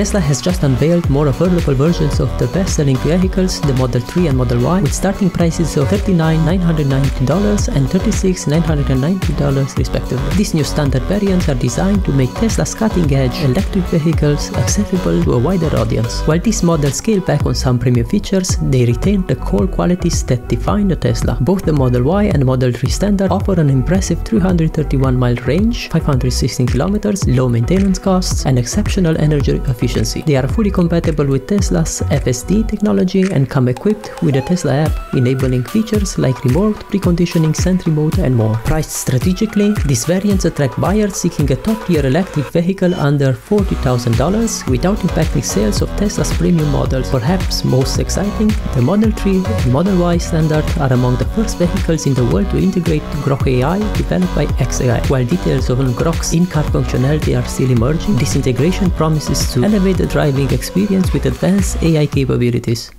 Tesla has just unveiled more affordable versions of the best-selling vehicles, the Model 3 and Model Y, with starting prices of $39,990 and $36,990 respectively. These new standard variants are designed to make Tesla's cutting-edge electric vehicles accessible to a wider audience. While these models scale back on some premium features, they retain the core qualities that define the Tesla. Both the Model Y and Model 3 Standard offer an impressive 331 mile range, 516 kilometers, low maintenance costs, and exceptional energy efficiency. They are fully compatible with Tesla's FSD technology and come equipped with a Tesla app, enabling features like remote preconditioning, Sentry mode, and more. Priced strategically, these variants attract buyers seeking a top-tier electric vehicle under $40,000 without impacting sales of Tesla's premium models. Perhaps most exciting, the Model 3 and Model Y Standard are among the first vehicles in the world to integrate Grok AI developed by xAI. While details on Grok's in-car functionality are still emerging, this integration promises to elevate the driving experience with advanced AI capabilities.